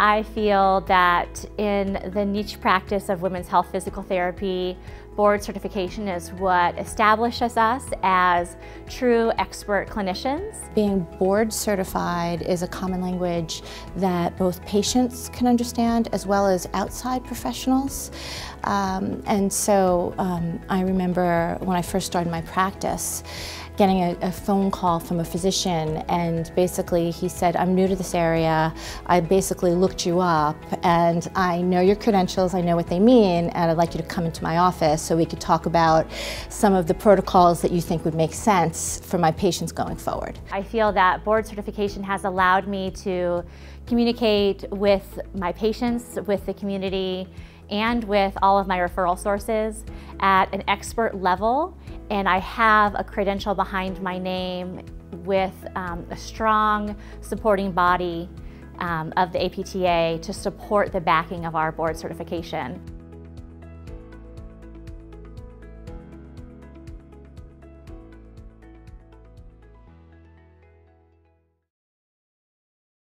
I feel that in the niche practice of women's health physical therapy, board certification is what establishes us as true expert clinicians. Being board certified is a common language that both patients can understand as well as outside professionals. Um, and so um, I remember when I first started my practice, getting a, a, phone call from a physician and basically he said, I'm new to this area, I basically looked you up and I know your credentials, I know what they mean, and I'd like you to come into my office so we could talk about some of the protocols that you think would make sense for my patients going forward. I feel that board certification has allowed me to communicate with my patients, with the community, and with all of my referral sources at an expert level and I have a credential behind my name with um, a strong supporting body um, of the APTA to support the backing of our board certification.